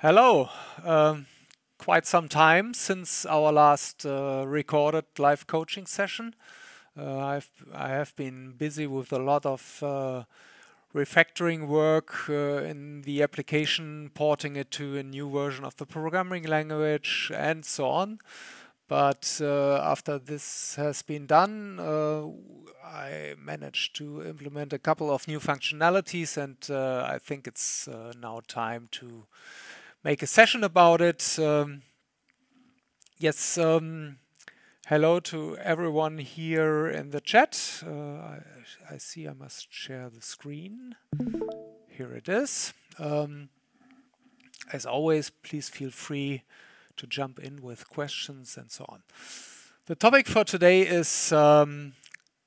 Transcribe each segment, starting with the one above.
Hello. Um, quite some time since our last uh, recorded live coaching session. Uh, I've I have been busy with a lot of uh, refactoring work uh, in the application, porting it to a new version of the programming language, and so on. But uh, after this has been done, uh, I managed to implement a couple of new functionalities, and I think it's now time to make a session about it. Um, yes, um, hello to everyone here in the chat. Uh, I, I, see I must share the screen. Here it is. Um, as always, please feel free to jump in with questions and so on. The topic for today is um,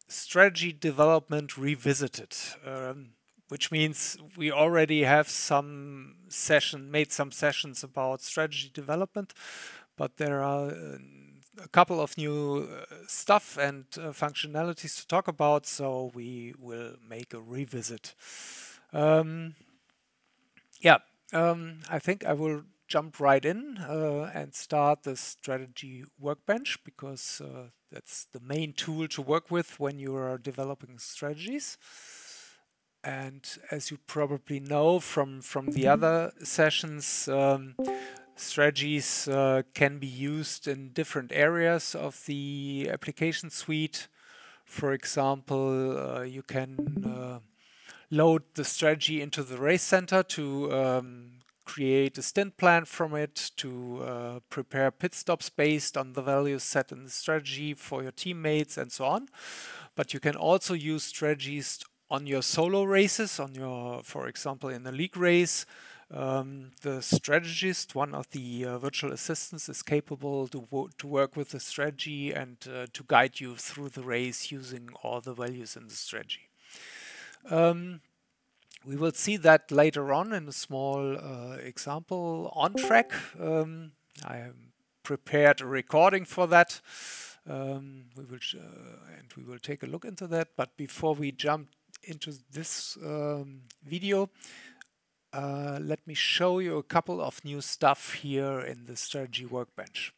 strategy development revisited. Um, which means we already have some session made some sessions about strategy development but there are uh, a couple of new uh, stuff and uh, functionalities to talk about so we will make a revisit um, yeah um, I think I will jump right in uh, and start the strategy workbench because uh, that's the main tool to work with when you are developing strategies. And as you probably know from, from the other sessions, um, strategies uh, can be used in different areas of the application suite. For example, uh, you can uh, load the strategy into the race center to um, create a stint plan from it, to uh, prepare pit stops based on the values set in the strategy for your teammates and so on. But you can also use strategies on your solo races, on your, for example, in a league race, um, the strategist, one of the uh, virtual assistants, is capable to, wo to work with the strategy and uh, to guide you through the race using all the values in the strategy. Um, we will see that later on in a small uh, example on track. Um, I prepared a recording for that. Um, we will uh, and we will take a look into that. But before we jump into this um, video, uh, let me show you a couple of new stuff here in the strategy workbench.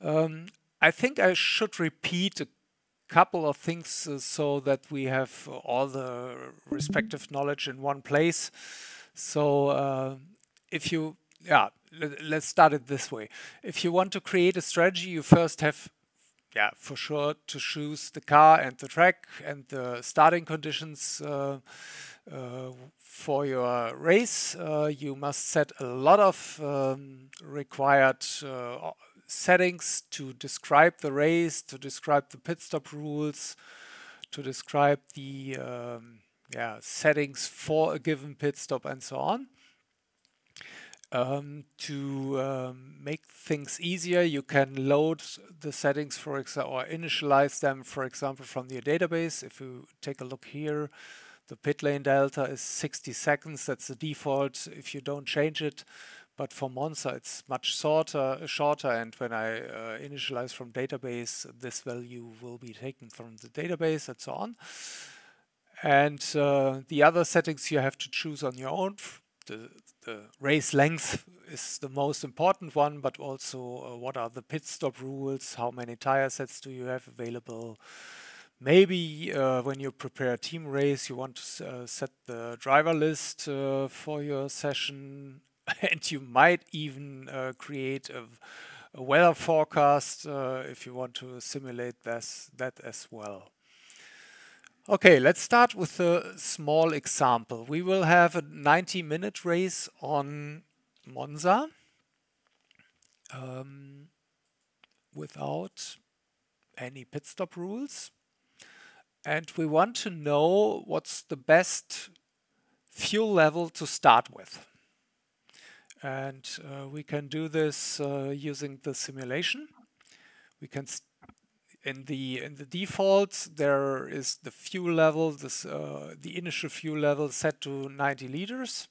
Um, I think I should repeat a couple of things uh, so that we have all the respective knowledge in one place. So uh, if you, yeah, let's start it this way. If you want to create a strategy, you first have yeah, for sure to choose the car and the track and the starting conditions uh, uh, for your race. Uh, you must set a lot of um, required uh, settings to describe the race, to describe the pit stop rules, to describe the um, yeah, settings for a given pit stop and so on. Um, to um, make things easier, you can load the settings, for example, or initialize them, for example, from your database. If you take a look here, the pit lane delta is 60 seconds. That's the default if you don't change it. But for Monza, it's much shorter, shorter. And when I uh, initialize from database, this value will be taken from the database and so on. And uh, the other settings you have to choose on your own the, the race length is the most important one, but also uh, what are the pit stop rules? How many tire sets do you have available? Maybe uh, when you prepare a team race, you want to uh, set the driver list uh, for your session, and you might even uh, create a, a, weather forecast uh, if you want to simulate this, that as well. Okay, let's start with a small example. We will have a 90 minute race on Monza um, without any pit stop rules. And we want to know what's the best fuel level to start with. And uh, we can do this uh, using the simulation. We can in the in the defaults there is the fuel level this uh, the initial fuel level set to 90 liters.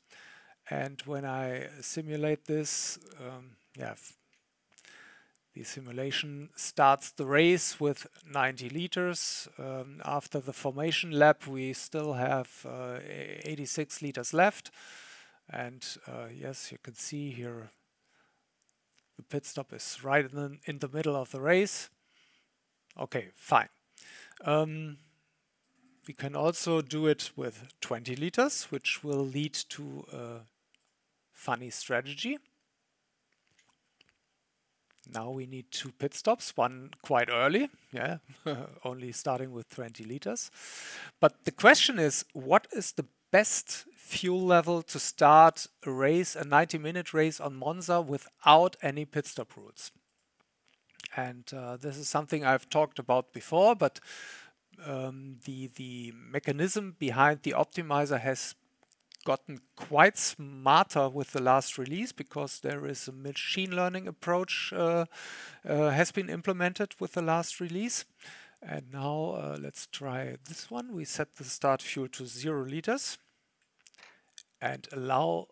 And when I simulate this um, yeah the simulation starts the race with 90 liters. Um, after the formation lap we still have uh, 86 liters left. And uh, yes, you can see here the pit stop is right in the, in the middle of the race. Okay, fine. Um, we can also do it with 20 liters, which will lead to a funny strategy. Now we need two pit stops, one quite early, yeah, only starting with 20 liters. But the question is, what is the best fuel level to start a race, a 90 minute race on Monza without any pit stop rules? And uh, this is something I've talked about before, but um, the the mechanism behind the optimizer has gotten quite smarter with the last release because there is a machine learning approach uh, uh, has been implemented with the last release. And now uh, let's try this one. We set the start fuel to zero liters and allow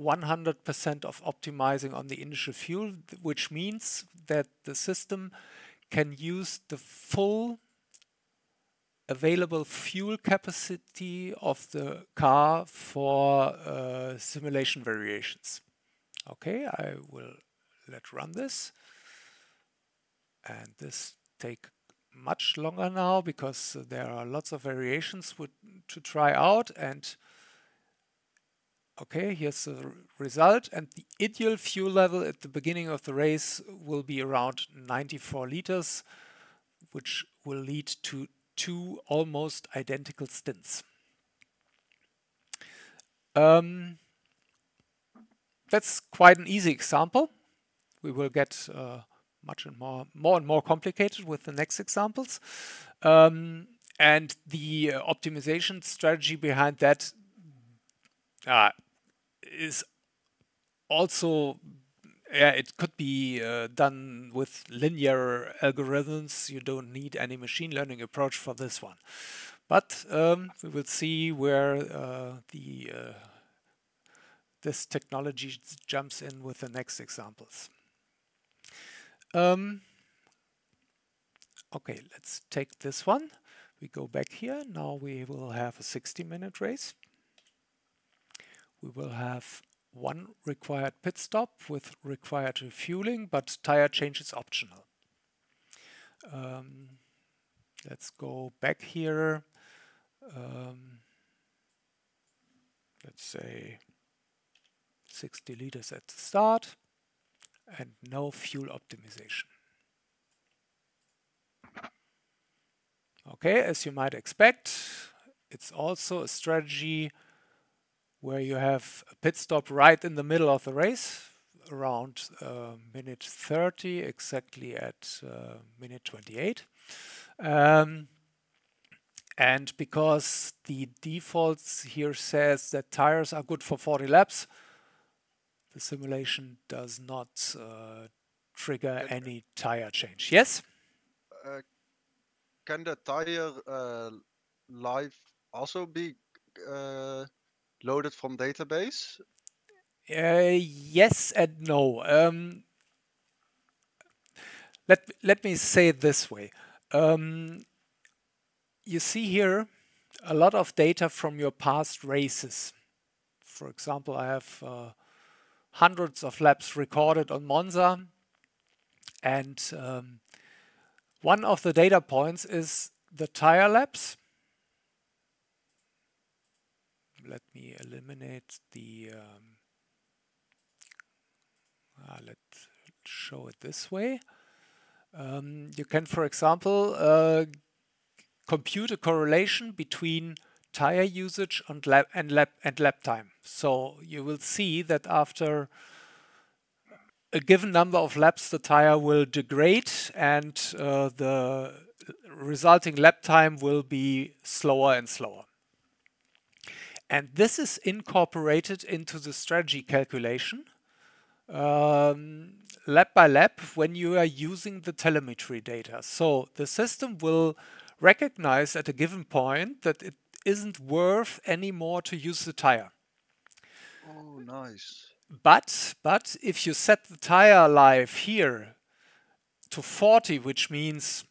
100% of optimizing on the initial fuel, which means that the system can use the full available fuel capacity of the car for uh, simulation variations. Okay, I will let run this. And this take much longer now because there are lots of variations to try out and okay here's the result and the ideal fuel level at the beginning of the race will be around 94 liters which will lead to two almost identical stints. Um, that's quite an easy example. We will get uh, much and more, more and more complicated with the next examples. Um, and the uh, optimization strategy behind that uh, is also yeah, it could be uh, done with linear algorithms. You don't need any machine learning approach for this one. But um, we will see where uh, the uh, this technology jumps in with the next examples. Um, okay, let's take this one. We go back here. Now we will have a 60 minute race. We will have one required pit stop with required refueling, but tire change is optional. Um, let's go back here. Um, let's say 60 liters at the start and no fuel optimization. Okay, as you might expect, it's also a strategy where you have a pit stop right in the middle of the race, around uh, minute 30, exactly at uh, minute 28. Um, and because the defaults here says that tires are good for 40 laps, the simulation does not uh, trigger any tire change. Yes? Uh, can the tire uh, life also be uh, loaded from database? Uh, yes and no. Um, let let me say it this way. Um, you see here a lot of data from your past races. For example, I have uh, hundreds of laps recorded on Monza, and um, one of the data points is the tire laps let me eliminate the um, uh, let's show it this way. Um, you can, for example, uh, compute a correlation between tire usage and lap and lap and lap time. So you will see that after a given number of laps, the tire will degrade and uh, the resulting lap time will be slower and slower. And this is incorporated into the strategy calculation um, lap by lap when you are using the telemetry data. So the system will recognize at a given point that it isn't worth anymore to use the tire. Oh, nice. But but if you set the tire life here to 40, which means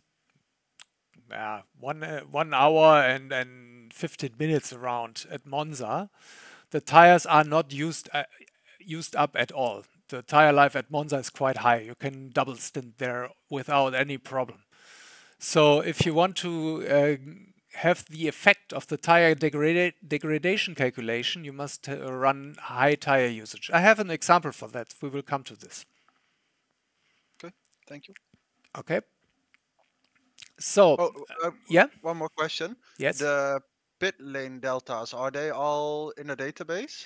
uh, one uh, one hour and and 15 minutes around at Monza, the tires are not used uh, used up at all. The tire life at Monza is quite high. You can double stint there without any problem. So if you want to uh, have the effect of the tire degrada degradation calculation, you must uh, run high tire usage. I have an example for that. We will come to this. Okay, thank you. Okay. So, Oh, uh, yeah, one more question. yes. The pit lane deltas, are they all in the database?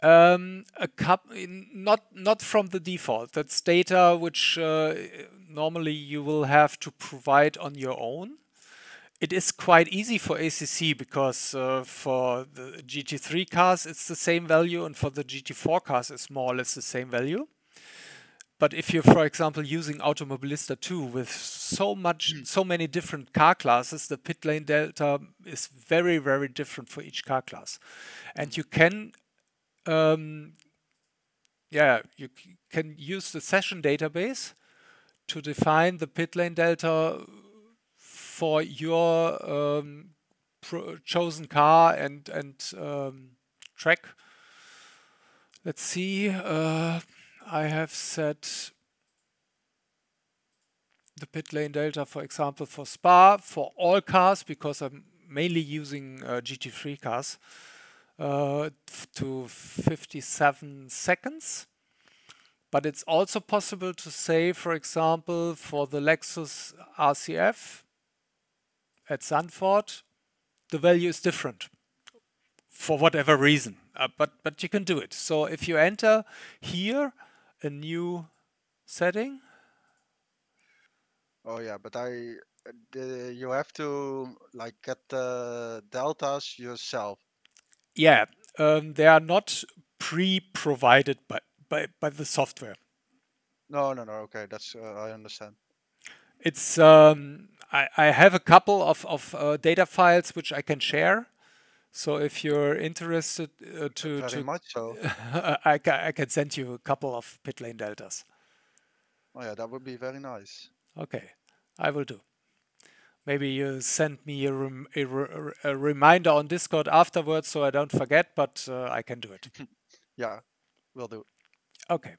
Um, a cup, not not from the default. That's data which uh, normally you will have to provide on your own. It is quite easy for ACC because uh, for the GT3 cars it's the same value, and for the GT4 cars it's more or less the same value. But if you're, for example, using Automobilista 2 with so much, so many different car classes, the pit lane delta is very, very different for each car class, and you can um, yeah, you can use the session database to define the pit lane delta for your um, pro- chosen car and and um, track. Let's see. Uh, I have set the pit lane delta, for example, for Spa for all cars because I'm mainly using uh, GT3 cars uh, to 57 seconds. But it's also possible to say, for example, for the Lexus RCF at Zandvoort, the value is different for whatever reason. Uh, but but you can do it. So if you enter here a new setting, Oh yeah, but I, uh, the, you have to like get the deltas yourself. yeah, um, they are not pre-provided by, by by the software. No, no, no. Okay, that's uh, I understand. It's um, I, I have a couple of of uh, data files which I can share. So if you're interested uh, to Very to much so. I, ca- I can send you a couple of pit lane deltas. Oh yeah, that would be very nice. Okay, I will do. Maybe you send me a, rem- a, re- a reminder on Discord afterwards so I don't forget, but uh, I can do it. Yeah, will do. Okay.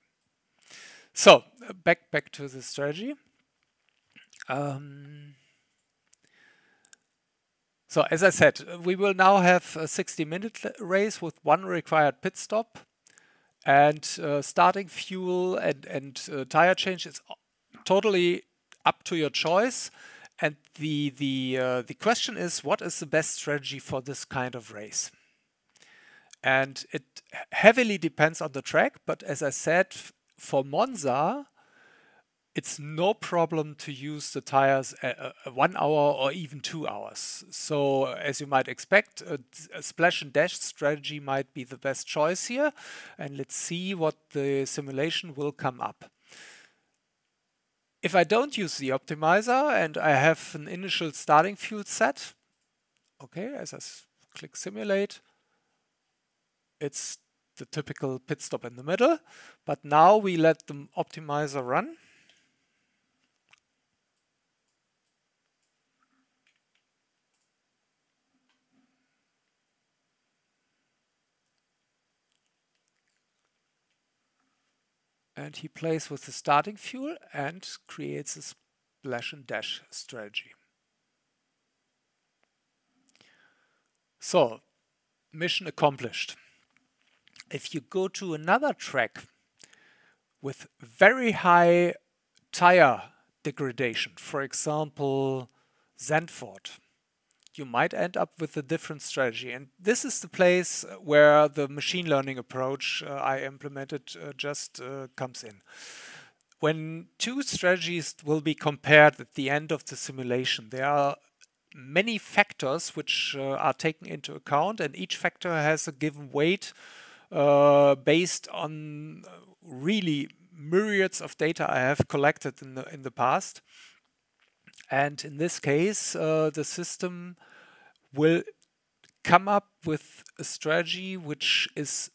So uh, back back to the strategy. Um, so as I said, we will now have a 60-minute race with one required pit stop, and uh, starting fuel and and uh, tire change is totally up to your choice. And the the uh, the question is, what is the best strategy for this kind of race? and it heavily depends on the track. But as I said, for Monza, it's no problem to use the tires a, a- a one hour or even two hours. So, as you might expect, a splash and dash strategy might be the best choice here. And let's see what the simulation will come up. If I don't use the optimizer and I have an initial starting fuel set, okay, as I click simulate, it's the typical pit stop in the middle. But now we let the optimizer run. And he plays with the starting fuel and creates a splash and dash strategy. So, mission accomplished. If you go to another track with very high tire degradation, for example, Zandvoort, you might end up with a different strategy. And this is the place where the machine learning approach uh, I implemented uh, just uh, comes in. When two strategies will be compared at the end of the simulation, there are many factors which uh, are taken into account, and each factor has a given weight uh, based on uh, really myriads of data I have collected in the in the past. And in this case, uh, the system will come up with a strategy which is,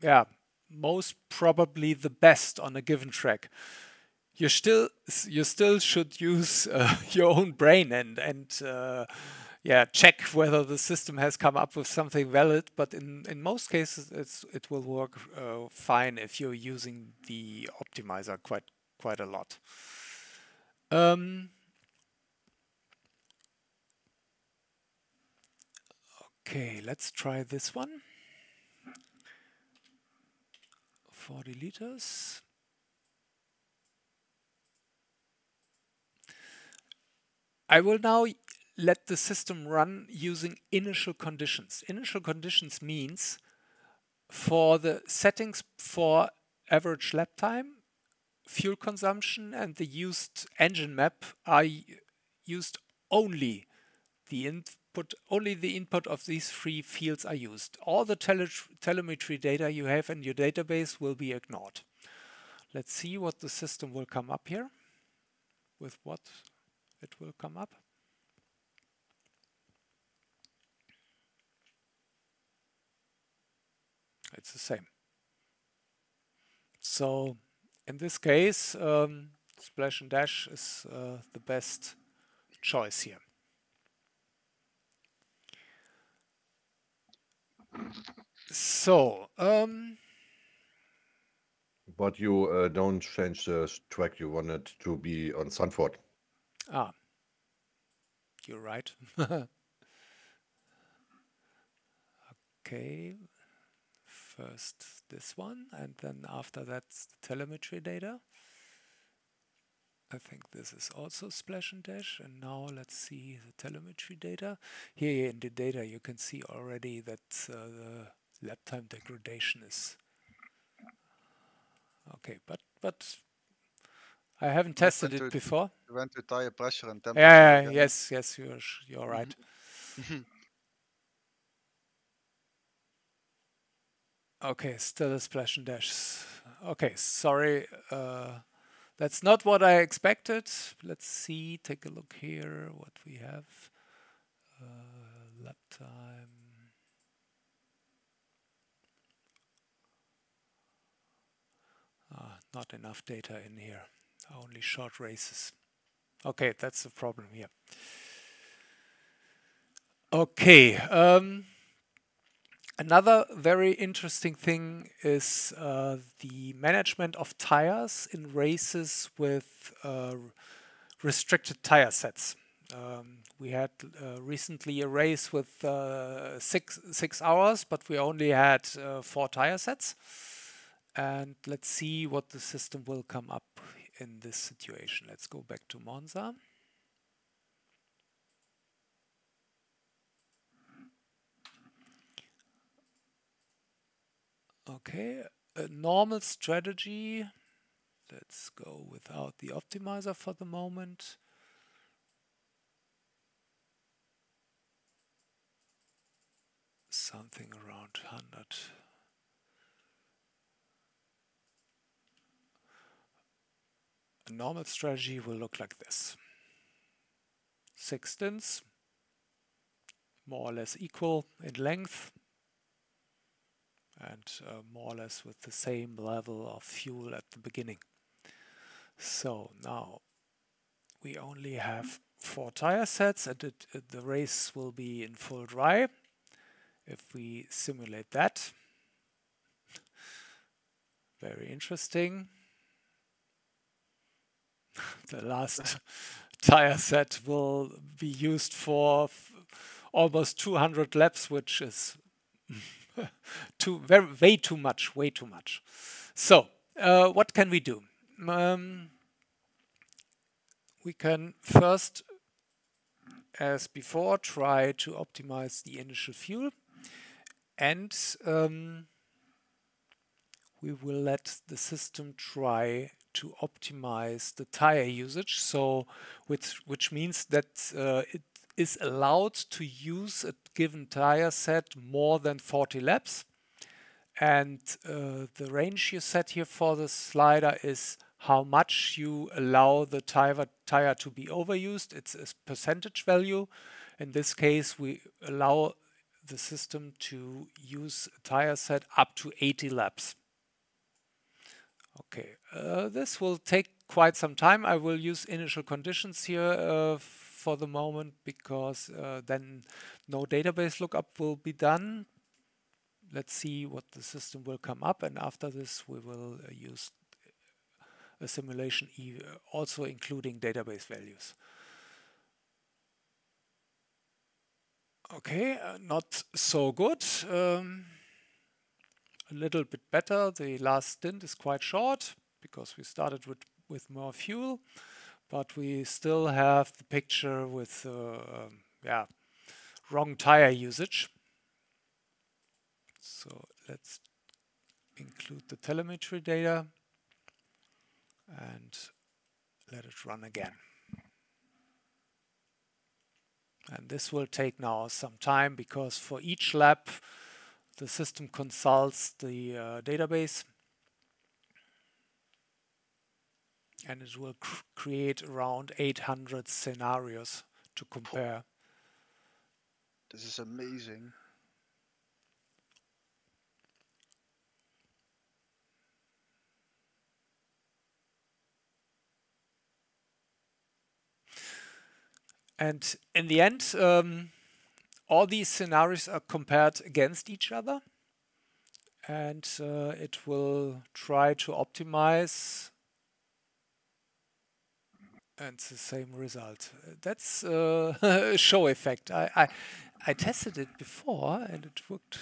yeah, most probably the best on a given track. You still you still should use uh, your own brain and and uh, yeah check whether the system has come up with something valid. But in in most cases, it's it will work uh, fine if you're using the optimizer quite quite a lot. Um, okay, let's try this one. 40 liters. I will now let the system run using initial conditions. Initial conditions means for the settings for average lap time, fuel consumption and the used engine map are used only the input only the input of these three fields are used. All the tele telemetry data you have in your database will be ignored. Let's see what the system will come up here with what it will come up. It's the same. So in this case, um, splash and dash is uh, the best choice here. So, um, but you uh, don't change the track. You want it to be on Zandvoort. Ah, you're right. okay, first this one, and then after that the telemetry data. I think this is also splash and dash. And now let's see the telemetry data. Here in the data you can see already that uh, the lap time degradation is okay, but but I haven't tested it before. You went to tire pressure and temperature. Yeah, again. yes, yes, you're you're right. okay, still a splash and dash. Okay, sorry. Uh, that's not what I expected. Let's see, take a look here, what we have. Uh, lap time. Ah, not enough data in here, only short races. Okay, that's the problem here. Okay, um, Another very interesting thing is uh, the management of tires in races with uh, restricted tire sets. Um, we had uh, recently a race with uh, six six hours, but we only had uh, four tire sets. And let's see what the system will come up in this situation. Let's go back to Monza. Okay, a normal strategy. Let's go without the optimizer for the moment. Something around 100. A normal strategy will look like this. Six stints, more or less equal in length and uh, more or less with the same level of fuel at the beginning. So now we only have four tire sets and it, it, the race will be in full dry. If we simulate that, very interesting. the last tire set will be used for almost 200 laps, which is too very way too much, way too much. So uh, what can we do? Um, we can first, as before, try to optimize the initial fuel, and um, we will let the system try to optimize the tire usage. So, which which means that uh, it is allowed to use a given tire set more than 40 laps. And uh, the range you set here for the slider is how much you allow the tire, tire to be overused. It's a percentage value. In this case, we allow the system to use a tire set up to 80 laps. Okay, uh, this will take quite some time. I will use initial conditions here uh, for the moment because uh, then no database lookup will be done. Let's see what the system will come up and after this we will uh, use a simulation e also including database values. Okay, uh, not so good. Um, a little bit better. The last stint is quite short because we started with, with more fuel, but we still have the picture with uh, um, yeah wrong tire usage. So let's include the telemetry data and let it run again. And this will take now some time because for each lap the system consults the uh, database and it will cr create around 800 scenarios to compare. This is amazing. And in the end, um, all these scenarios are compared against each other. And uh, it will try to optimize and the same result. That's a show effect. I, I, I tested it before and it worked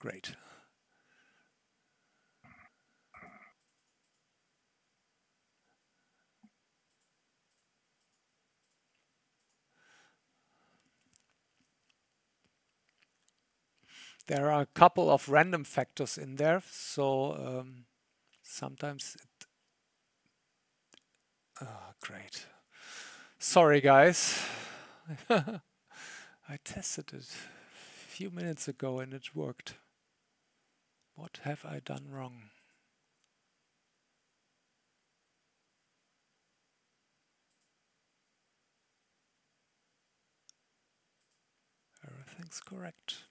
great. there are a couple of random factors in there, so um, sometimes it... Oh, great. Sorry, guys. I tested it a few minutes ago and it worked. What have I done wrong? Everything's correct.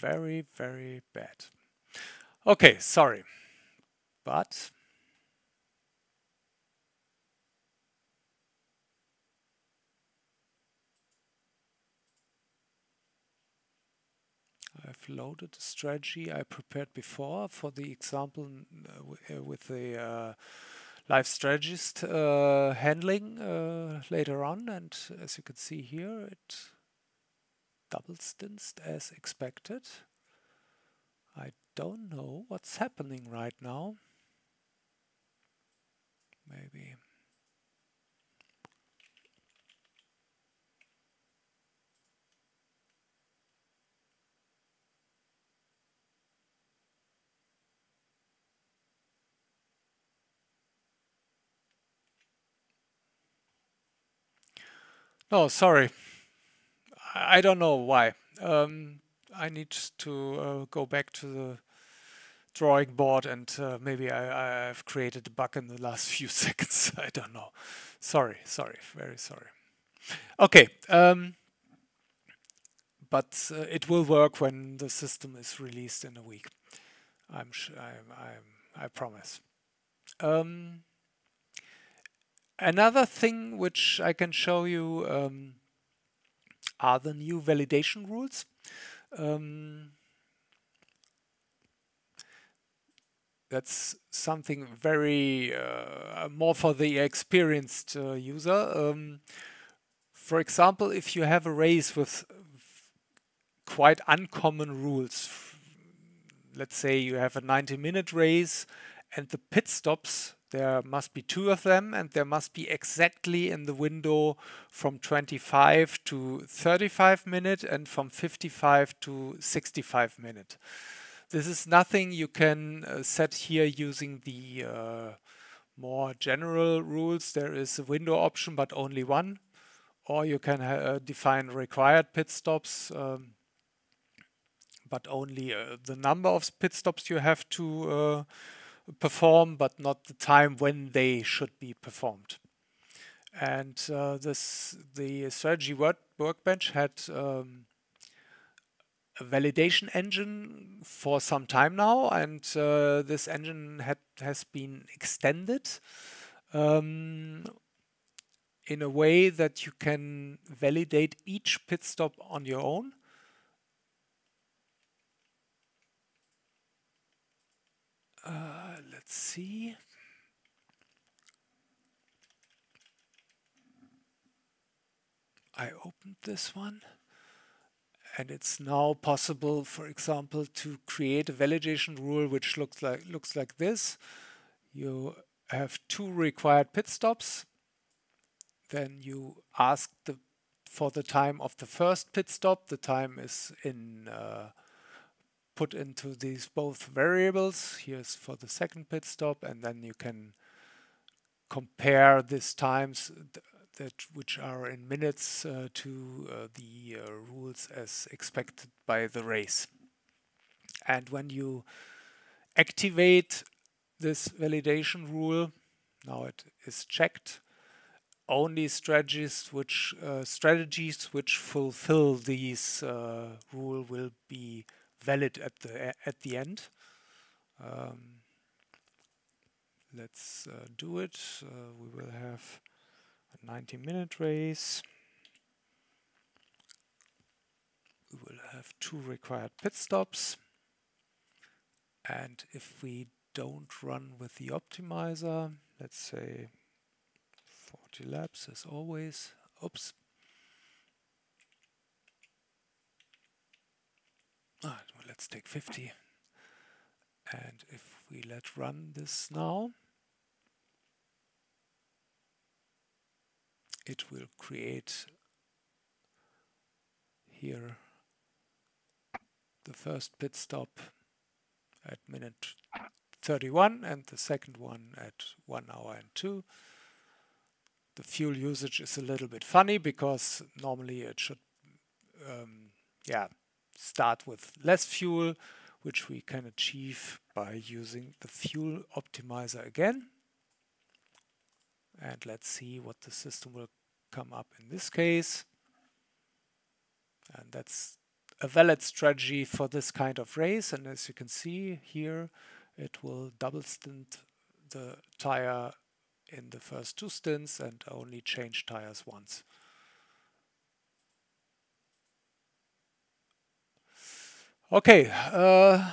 Very, very bad. Okay, sorry. But I've loaded the strategy I prepared before for the example uh, with the uh, live strategist uh, handling uh, later on and as you can see here it double stints as expected. I don't know what's happening right now. Maybe No, sorry. I don't know why. Um, I need to uh, go back to the drawing board and uh, maybe I, have created a bug in the last few seconds. I don't know. Sorry, sorry, very sorry. Okay, um, but uh, it will work when the system is released in a week. I'm, I'm, I'm i promise. Um, Another thing which I can show you um, are the new validation rules. Um, that's something very uh, more for the experienced uh, user. Um, for example, if you have a race with quite uncommon rules, let's say you have a 90 minute race and the pit stops there must be two of them and there must be exactly in the window from 25 to 35 minute and from 55 to 65 minute. This is nothing you can uh, set here using the uh, more general rules. There is a window option, but only one. or you can uh, define required pit stops, um, but only uh, the number of pit stops you have to uh, perform, but not the time when they should be performed. And uh, this the strategy work workbench had um, a validation engine for some time now, and uh, this engine had has been extended um, in a way that you can validate each pit stop on your own. Uh, let's see. I opened this one and it's now possible, for example, to create a validation rule which looks like looks like this. You have two required pit stops then you ask the, for the time of the first pit stop. The time is in uh, put into these both variables. Here's for the second pit stop, and then you can compare these times th that which are in minutes uh, to uh, the uh, rules as expected by the race. And when you activate this validation rule, now it is checked, only strategies which uh, strategies which fulfill these uh, rule will be valid at the at the end. Um, let's uh, do it. Uh, we will have a 90 minute race. We will have two required pit stops. And if we don't run with the optimizer, let's say 40 laps as always. Oops. Ah, well, let's take 50. And if we let run this now, it will create here the first pit stop at minute 31 and the second one at 1 hour and 2 the fuel usage is a little bit funny because normally it should um, yeah start with less fuel which we can achieve by using the fuel optimizer again. And let's see what the system will come up in this case. And that's a valid strategy for this kind of race. And as you can see here it will double stint the tire in the first two stints and only change tires once. Okay, uh,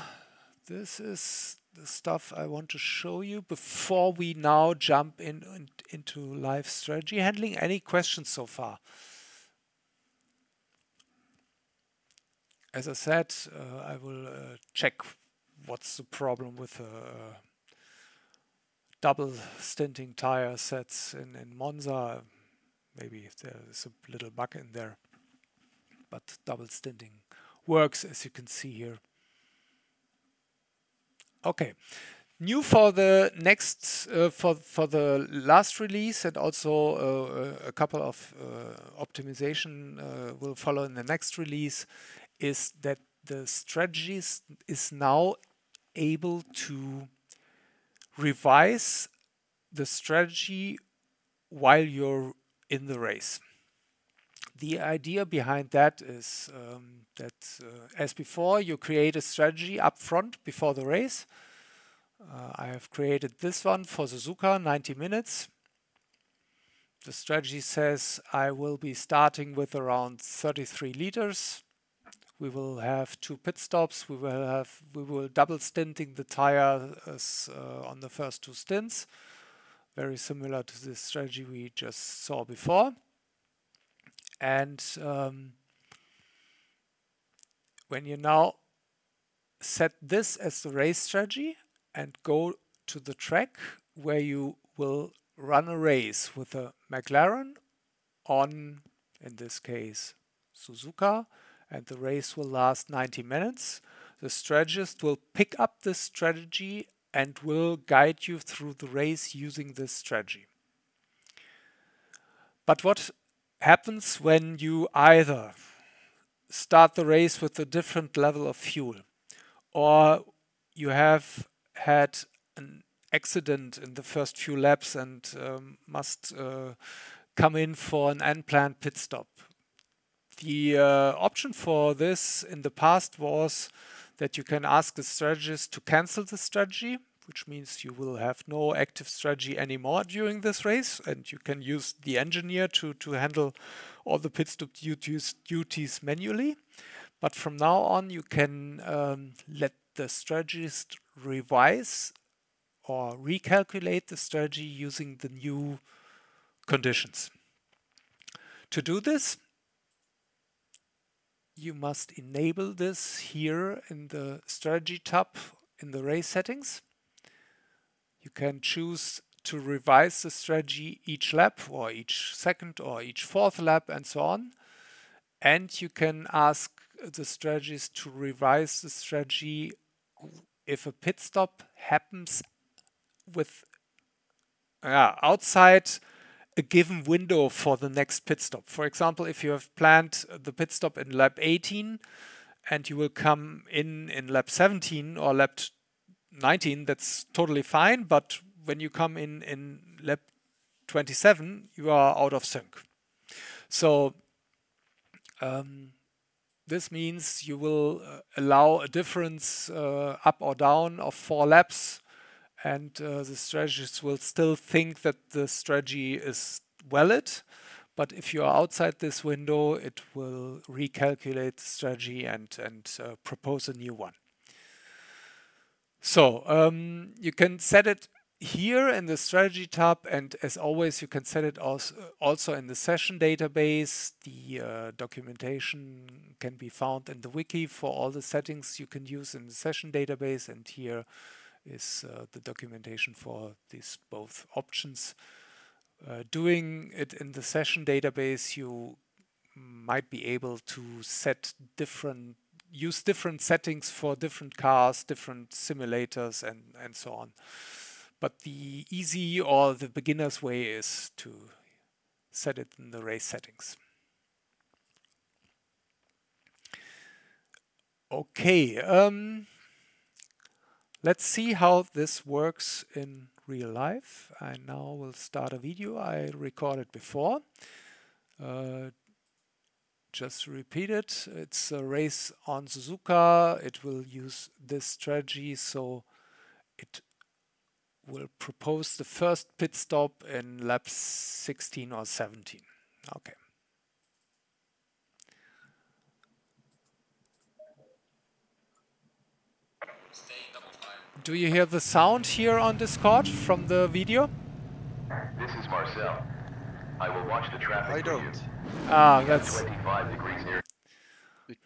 this is the stuff I want to show you before we now jump in, in into live strategy handling. Any questions so far? As I said, uh, I will uh, check what's the problem with uh, double stinting tire sets in, in Monza. Maybe there's a little bug in there, but double stinting works as you can see here. Okay, new for the next uh, for for the last release and also uh, a couple of uh, optimization uh, will follow in the next release is that the strategist is now able to revise the strategy while you're in the race. The idea behind that is um, that, uh, as before, you create a strategy up front before the race. Uh, I have created this one for Suzuka, 90 minutes. The strategy says I will be starting with around 33 liters we will have two pit stops. We will have we will double stinting the tires uh, on the first two stints, very similar to the strategy we just saw before. And um, when you now set this as the race strategy and go to the track where you will run a race with a McLaren on, in this case, Suzuka, and the race will last 90 minutes. The strategist will pick up this strategy and will guide you through the race using this strategy. But what happens when you either start the race with a different level of fuel or you have had an accident in the first few laps and um, must uh, come in for an unplanned pit stop. The uh, option for this in the past was that you can ask the strategist to cancel the strategy, which means you will have no active strategy anymore during this race, and you can use the engineer to, to handle all the pit stop duties, duties manually. But from now on, you can um, let the strategist revise or recalculate the strategy using the new conditions. To do this, you must enable this here in the strategy tab in the race settings. You can choose to revise the strategy each lap or each second or each fourth lap and so on. And you can ask the strategist to revise the strategy if a pit stop happens with outside a given window for the next pit stop. For example, if you have planned the pit stop in lap 18 and you will come in in lap 17 or lap 19, that's totally fine. But when you come in in lap 27, you are out of sync. So um, this means you will uh, allow a difference uh, up or down of four laps and uh, the strategist will still think that the strategy is valid. But if you are outside this window, it will recalculate the strategy and, and uh, propose a new one. So um, you can set it here in the strategy tab and as always you can set it also, in the session database. The uh, documentation can be found in the wiki for all the settings you can use in the session database and here is uh, the documentation for these both options. Uh, doing it in the session database, you might be able to set different, use different settings for different cars, different simulators, and, and so on. But the easy or the beginner's way is to set it in the race settings. Okay, um, Let's see how this works in real life. I now will start a video I recorded before. Uh, just repeat it. It's a race on Suzuka. It will use this strategy, so it will propose the first pit stop in lap 16 or 17. Okay. Do you hear the sound here on Discord from the video? This is Marcel. I will watch the traffic I don't. You. Ah, that's 25 degrees near.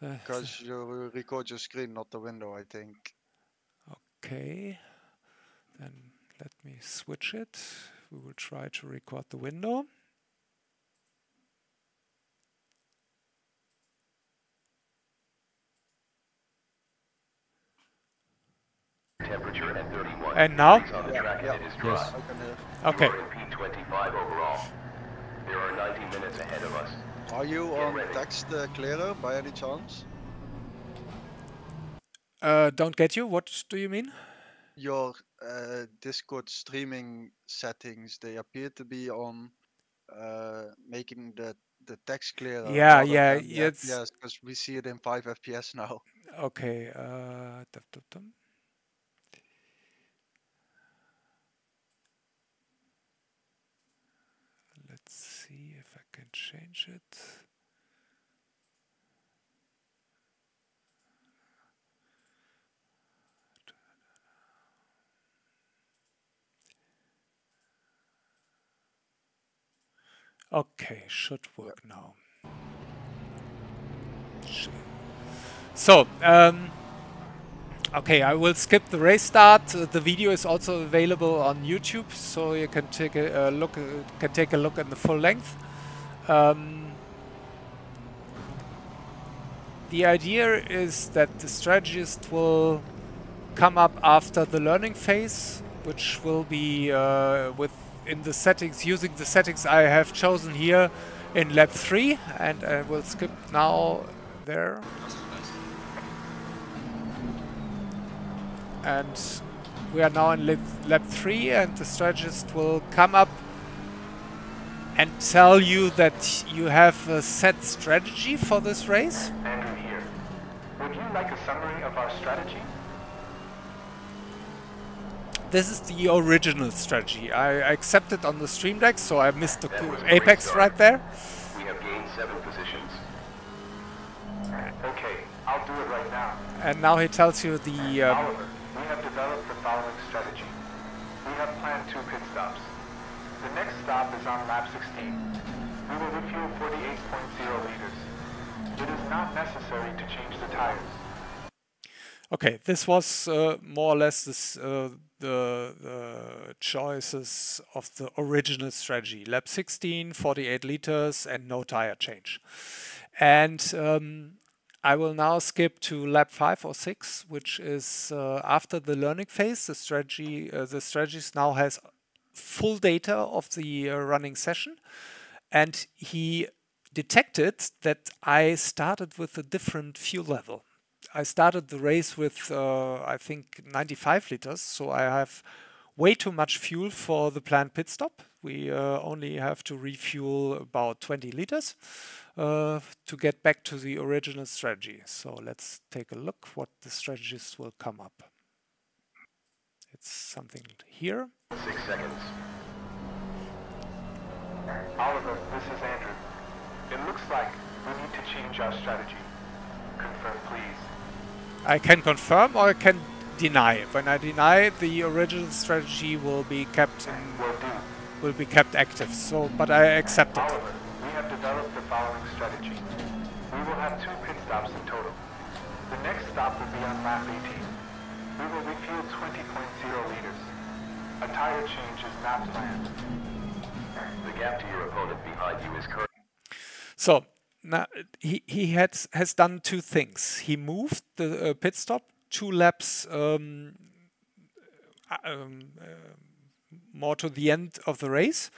Because you record your screen, not the window, I think. okay. Then let me switch it. We will try to record the window. Temperature at 31. And now? degrees On the Yeah, yeah. and it is Yes. dry. I can. Okay. You are in P25 overall. There are 90 minutes ahead of us. Are you on text uh, clearer by any chance? Uh, don't get you. What do you mean? Your uh, Discord streaming settings, they appear to be on uh, making the the text clearer. Yeah, yeah, than the it's- FPS, because we see it in 5 FPS now. Okay. Uh, dum, dum, dum. Let's see if I can change it. Okay, should work now. So, um, okay, I will skip the race start. The video is also available on YouTube, so you can take a, a look. Uh, can take a look in the full length. Um, the idea is that the strategist will come up after the learning phase, which will be uh, with in the settings using the settings I have chosen here. in lab 3 and I will skip now there and we are now in lab, lap 3 and the strategist will come up and tell you that you have a set strategy for this race. Andrew here. Would you like a summary of our strategy? This is the original strategy. I accepted on the stream deck, so I missed the That was a great apex right there. We have gained seven positions. Okay, I'll do it right now. And now he tells you the um, Oliver, we have developed the following strategy. We have planned two pit stops. The next stop is on lap 16. We will refuel 48.0 liters. It is not necessary to change the tires. Okay, this was uh, more or less this, uh, the, the choices of the original strategy. Lap 16, 48 liters, and no tire change. And um, I will now skip to lap 5 or 6, which is uh, after the learning phase. The strategy, uh, the strategist now has full data of the uh, running session, and he detected that I started with a different fuel level. I started the race with, uh, I think, 95 liters, so I have way too much fuel for the planned pit stop. We uh, only have to refuel about 20 liters uh, to get back to the original strategy. So let's take a look what the strategist will come up. It's something here. Six seconds. Oliver, this is Andrew. It looks like we need to change our strategy. Confirm, please. I can confirm or I can deny. When I deny, the original strategy will be kept in, Will will be kept active. So, but I accept it. Oliver, we have developed the following strategy. We will have two pit stops in total. The next stop will be on lap 18. We will refuel 20.0 liters. A tire change is not planned. The gap to your opponent behind you is currently So now he he had has done two things. He moved the uh, pit stop two laps um, uh, um, uh, more to the end of the race,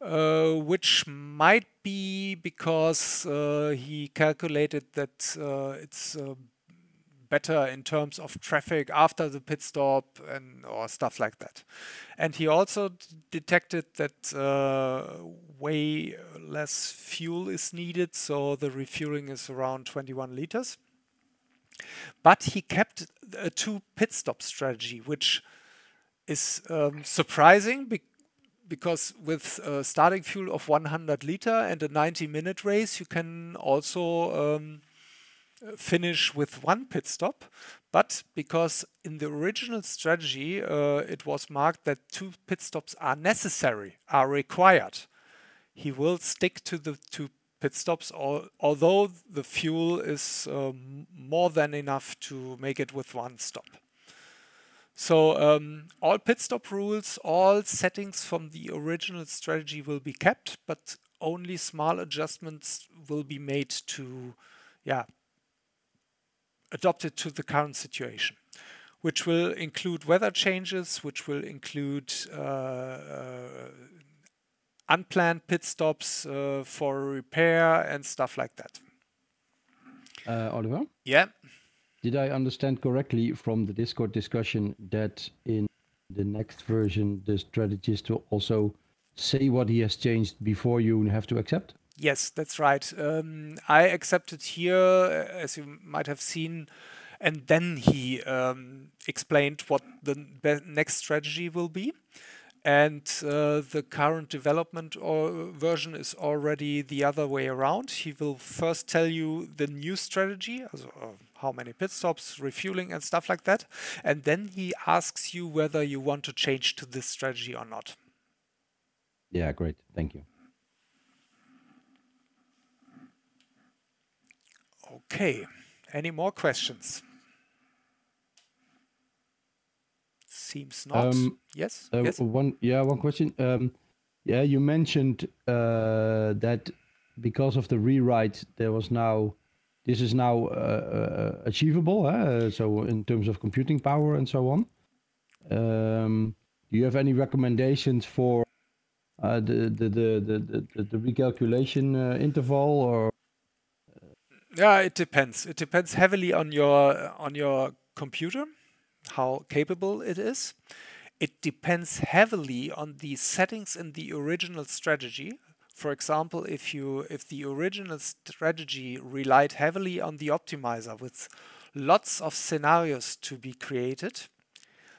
uh, which might be because uh, he calculated that uh, it's uh, better in terms of traffic after the pit stop and or stuff like that. And he also detected that uh, way less fuel is needed, so the refueling is around 21 liters. But he kept a two pit stop strategy, which is um, surprising bec- because with a starting fuel of 100 liter and a 90 minute race, you can also um, finish with one pit stop. But because in the original strategy uh, it was marked that two pit stops are necessary, are required, he will stick to the two pit stops, al- although the fuel is um, more than enough to make it with one stop. So um, all pit stop rules, all settings from the original strategy will be kept, but only small adjustments will be made to, yeah, adapt it to the current situation, which will include weather changes, which will include uh, uh, unplanned pit stops uh, for repair and stuff like that. Uh, Oliver, Yeah. did I understand correctly from the Discord discussion that in the next version the strategist will also say what he has changed before you have to accept? Yes, that's right. Um, I accepted here, uh, as you might have seen, and then he um, explained what the next strategy will be. And uh, the current development or version is already the other way around. He will first tell you the new strategy, also, uh, how many pit stops, refueling, and stuff like that. And then he asks you whether you want to change to this strategy or not. Yeah, great. Thank you. Okay. Any more questions? Seems not. Um, yes. Uh, yes. One, yeah, one question. Um, yeah, you mentioned uh, that because of the rewrite, there was now this is now uh, uh, achievable. Uh, so in terms of computing power and so on. Um, do you have any recommendations for uh, the, the, the, the, the, the recalculation uh, interval or Yeah, it depends. It depends heavily on your on your computer, how capable it is. It depends heavily on the settings in the original strategy. For example, if you if the original strategy relied heavily on the optimizer with lots of scenarios to be created,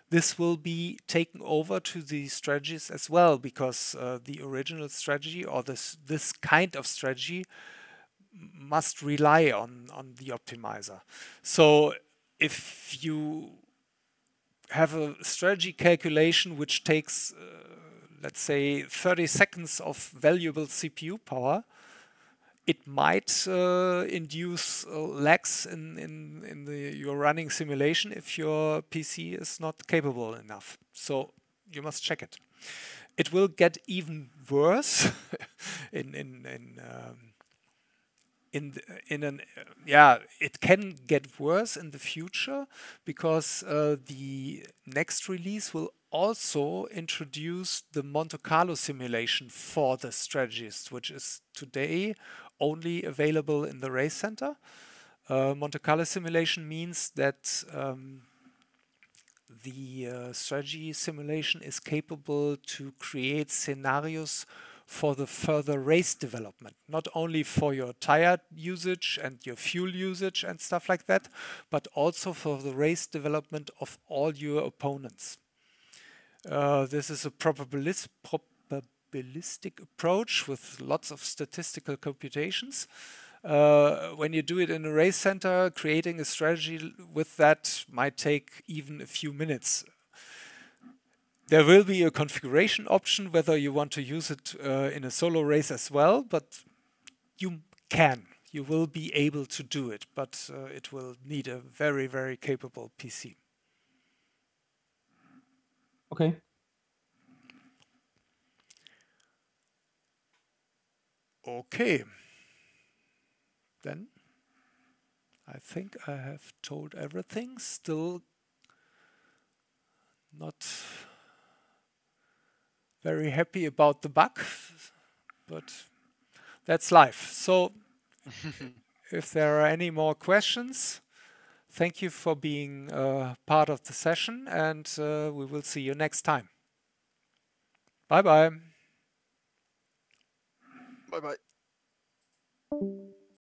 this will be taken over to the strategies as well because uh, the original strategy or this this kind of strategy must rely on on the optimizer. So if you have a strategy calculation which takes uh, let's say 30 seconds of valuable CPU power, it might uh, induce uh, lags in, in, in the, your running simulation if your PC is not capable enough. So you must check it. It will get even worse in, in, in um, in the, in an uh, yeah it can get worse in the future because uh, the next release will also introduce the Monte Carlo simulation for the strategist which is today only available in the race center. Uh, Monte Carlo simulation means that um, the uh, strategy simulation is capable to create scenarios for the further race development, not only for your tire usage and your fuel usage and stuff like that, but also for the race development of all your opponents. Uh, this is a probabilis probabilistic approach with lots of statistical computations. Uh, when you do it in a race center, creating a strategy with that might take even a few minutes there will be a configuration option whether you want to use it uh, in a solo race as well, but you can. You will be able to do it, but uh, it will need a very, very capable PC. Okay. Okay. Then I think I have told everything. Still not very happy about the bug, but that's life. So if there are any more questions, thank you for being uh, part of the session and uh, we will see you next time. Bye bye. Bye bye.